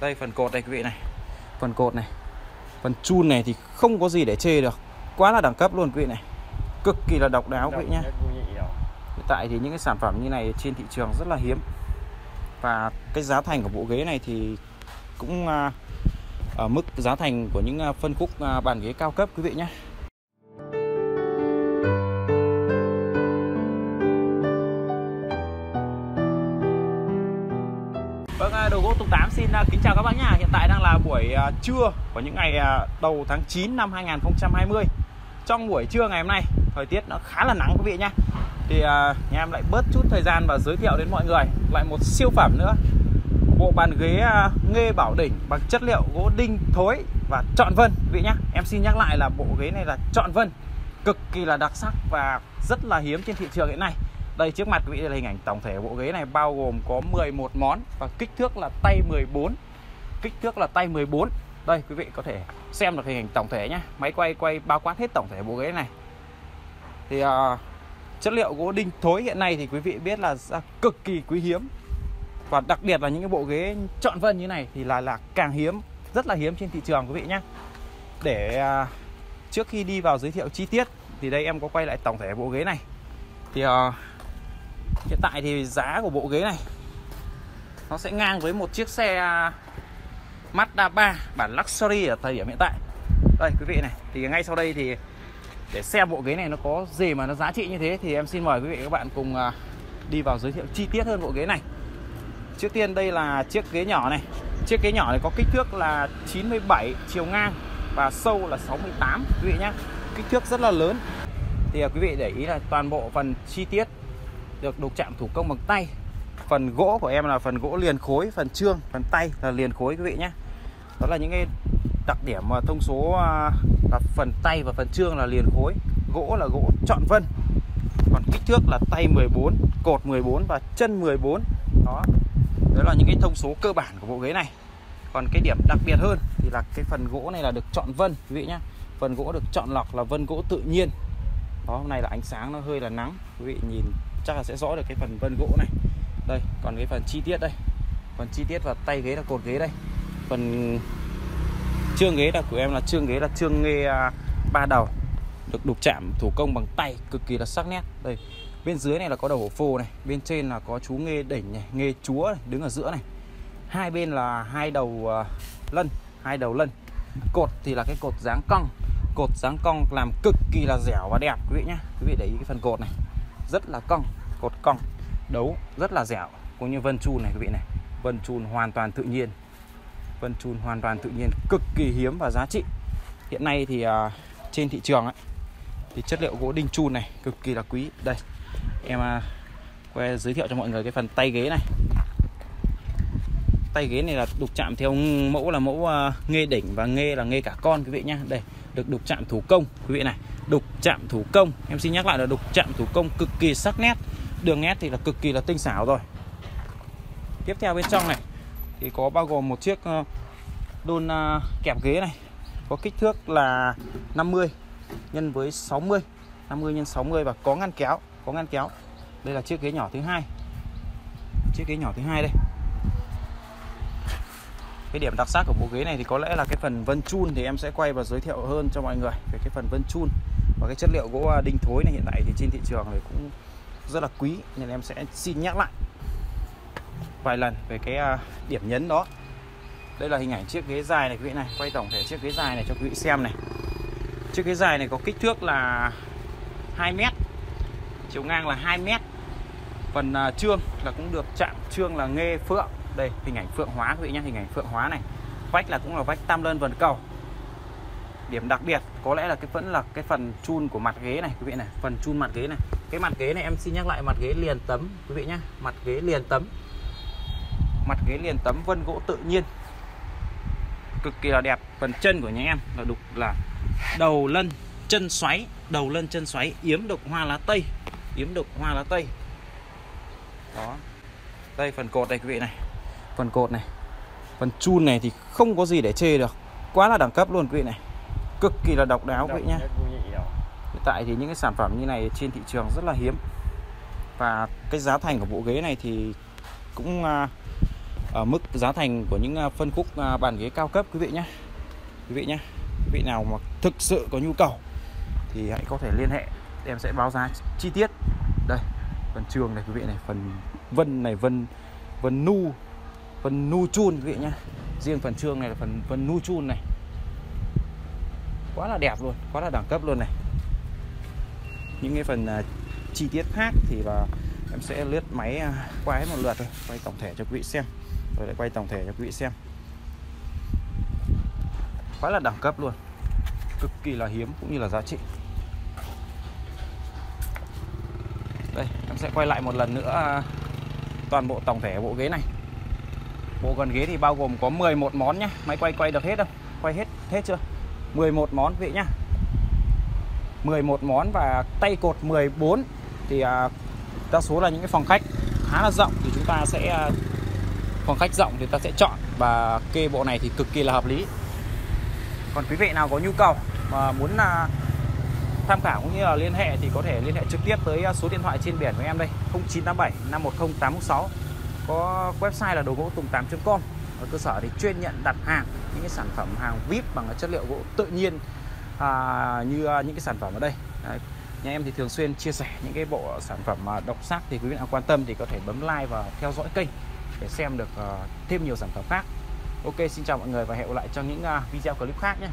đây, phần cột này quý vị này. Phần cột này. Phần chun này thì không có gì để chê được. Quá là đẳng cấp luôn, quý vị này. Cực kỳ là độc đáo, quý vị nhé hiện tại thì những cái sản phẩm như này trên thị trường rất là hiếm. Và cái giá thành của bộ ghế này thì cũng à, ở mức giá thành của những à, phân khúc à, bàn ghế cao cấp, quý vị nhé Vâng, à, đồ gỗ Tùng 8 xin à, kính chào các bác nhá. Hiện tại đang là buổi à, trưa của những ngày đầu tháng 9 năm 2020. Trong buổi trưa ngày hôm nay, thời tiết nó khá là nắng quý vị nhá. Thì nhà em lại bớt chút thời gian và giới thiệu đến mọi người lại một siêu phẩm nữa. Bộ bàn ghế Nghê Bảo Đỉnh bằng chất liệu gỗ đinh thối và trọn vân quý vị nhá. Em xin nhắc lại là bộ ghế này là trọn vân, cực kỳ là đặc sắc và rất là hiếm trên thị trường hiện nay. Đây trước mặt quý vị là hình ảnh tổng thể bộ ghế này bao gồm có 11 món và kích thước là tay 14. Kích thước là tay 14. Đây quý vị có thể xem được hình ảnh tổng thể nhé. Máy quay quay bao quát hết tổng thể bộ ghế này. Thì uh, chất liệu gỗ đinh thối hiện nay thì quý vị biết là cực kỳ quý hiếm. Và đặc biệt là những cái bộ ghế trọn vân như này thì là là càng hiếm, rất là hiếm trên thị trường quý vị nhé. Để uh, trước khi đi vào giới thiệu chi tiết thì đây em có quay lại tổng thể bộ ghế này. Thì uh, Hiện tại thì giá của bộ ghế này, Nó sẽ ngang với một chiếc xe à, Mazda 3 bản Luxury ở thời điểm hiện tại. Đây, quý vị này, Thì ngay sau đây thì Để xem bộ ghế này nó có gì mà nó giá trị như thế Thì em xin mời quý vị các bạn cùng à, Đi vào giới thiệu chi tiết hơn bộ ghế này. Trước tiên đây là chiếc ghế nhỏ này. Chiếc ghế nhỏ này có kích thước là 97 chiều ngang Và sâu là 68 quý vị nhé Kích thước rất là lớn. Thì à, quý vị để ý là toàn bộ phần chi tiết được đục chạm thủ công bằng tay. Phần gỗ của em là phần gỗ liền khối, phần trương, phần tay là liền khối, quý vị nhé. Đó là những cái đặc điểm mà thông số à, là phần tay và phần trương là liền khối. Gỗ là gỗ trọn vân, còn kích thước là tay 14 cột 14 và chân 14 đó. Đó là những cái thông số cơ bản của bộ ghế này. Còn cái điểm đặc biệt hơn thì là cái phần gỗ này là được chọn vân, quý vị nhé. Phần gỗ được chọn lọc là vân gỗ tự nhiên. Đó, hôm nay là ánh sáng nó hơi là nắng, quý vị nhìn chắc là sẽ rõ được cái phần vân gỗ này. Đây còn cái phần chi tiết đây. Phần chi tiết và tay ghế là cột ghế đây. Phần trương ghế là của em là trương ghế là trương nghe à, ba đầu. Được đục chạm thủ công bằng tay cực kỳ là sắc nét. Đây bên dưới này là có đầu hổ phô này bên trên là có chú nghê đỉnh này nghê chúa này, đứng ở giữa này. Hai bên là hai đầu uh, lân hai đầu lân. Cột thì là cái cột dáng cong. Cột dáng cong làm cực kỳ là dẻo và đẹp quý vị nhé quý vị để ý cái phần cột này rất là cong cột cong đấu rất là dẻo. Cũng như vân chun này quý vị này. Vân chun hoàn toàn tự nhiên. Vân chun hoàn toàn tự nhiên cực kỳ hiếm và giá trị. Hiện nay thì uh, trên thị trường ấy, thì chất liệu gỗ đinh chun này cực kỳ là quý. Đây em à, uh, quay giới thiệu cho mọi người cái phần tay ghế này. Tay ghế này là đục chạm theo mẫu là mẫu uh, nghê đỉnh và nghê là nghê cả con quý vị nhá. Đây được đục chạm thủ công. Quý vị này, đục chạm thủ công. Em xin nhắc lại là đục chạm thủ công cực kỳ sắc nét. Đường nét thì là cực kỳ là tinh xảo rồi. Tiếp theo bên trong này, thì có bao gồm một chiếc ờ, đôn ờ, kẹp ghế này. Có kích thước là 50 nhân với 60 50 nhân 60 và có ngăn kéo, có ngăn kéo. Đây là chiếc ghế nhỏ thứ hai. Chiếc ghế nhỏ thứ hai đây cái điểm đặc sắc của bộ ghế này thì có lẽ là cái phần vân chun thì em sẽ quay và giới thiệu hơn cho mọi người về cái phần vân chun và cái chất liệu gỗ à, đinh thối này hiện tại thì trên thị trường này cũng rất là quý, nên em sẽ xin nhắc lại vài lần về cái à, điểm nhấn đó. Đây là hình ảnh chiếc ghế dài này quý vị này, quay tổng thể chiếc ghế dài này cho quý vị xem này. Chiếc ghế dài này có kích thước là 2 mét, chiều ngang là 2 mét, phần à, trương là cũng được chạm trương là nghê phượng đây, hình ảnh phượng hóa quý vị nhé hình ảnh phượng hóa này. Vách là cũng là vách tam lân vần cầu. Điểm đặc biệt, có lẽ là cái vẫn là cái phần chun của mặt ghế này, quý vị này, phần chun mặt ghế này. Cái mặt ghế này em xin nhắc lại, mặt ghế liền tấm, quý vị nhé mặt ghế liền tấm. Mặt ghế liền tấm vân gỗ tự nhiên. Cực kỳ là đẹp, phần chân của nhà em là đục là đầu lân chân xoáy, đầu lân chân xoáy, yếm đục hoa lá tây, yếm đục hoa lá tây. Đó, đây phần cột này, quý vị này phần cột này. Phần chun này thì không có gì để chê được. Quá là đẳng cấp luôn quý vị này. Cực kỳ là độc đáo quý vị nhé hiện tại thì những cái sản phẩm như này trên thị trường rất là hiếm. Và cái giá thành của bộ ghế này thì cũng uh, ở mức giá thành của những phân khúc bàn ghế cao cấp quý vị nhé quý vị nhé quý vị nào mà thực sự có nhu cầu thì hãy có thể liên hệ. Em sẽ báo giá chi tiết. Đây phần trường này quý vị này phần vân này vân vân nu phần nu chun quý vị nhé riêng phần trương này là phần phần nu chun này. Quá là đẹp luôn quá là đẳng cấp luôn này. Những cái phần uh, chi tiết khác thì là em sẽ lướt máy uh, qua hết một lượt thôi. Quay tổng thể cho quý vị xem. Rồi lại quay tổng thể cho quý vị xem. Quá là đẳng cấp luôn. Cực kỳ là hiếm cũng như là giá trị. Đây em sẽ quay lại một lần nữa uh, toàn bộ tổng thể bộ ghế này bộ gần ghế thì bao gồm có 11 món nhá. Máy quay quay được hết đâu? Quay hết hết chưa? 11 món vị nhá. 11 món và tay cột 14 thì à, đa số là những cái phòng khách khá là rộng thì chúng ta sẽ à, phòng khách rộng thì ta sẽ chọn và kê bộ này thì cực kỳ là hợp lý. Còn quý vị nào có nhu cầu mà muốn à, tham khảo cũng như là liên hệ thì có thể liên hệ trực tiếp tới à, số điện thoại trên biển của em đây 0987 510 816 có website là đồ gỗ tùng 8.com ở cơ sở thì chuyên nhận đặt hàng những cái sản phẩm hàng vip bằng cái chất liệu gỗ tự nhiên à, như à, những cái sản phẩm ở đây. Đấy. nhà em thì thường xuyên chia sẻ những cái bộ sản phẩm mà độc sắc thì quý vị nào quan tâm thì có thể bấm like và theo dõi kênh để xem được uh, thêm nhiều sản phẩm khác. Ok xin chào mọi người và hẹn gặp lại trong những uh, video clip khác nhé.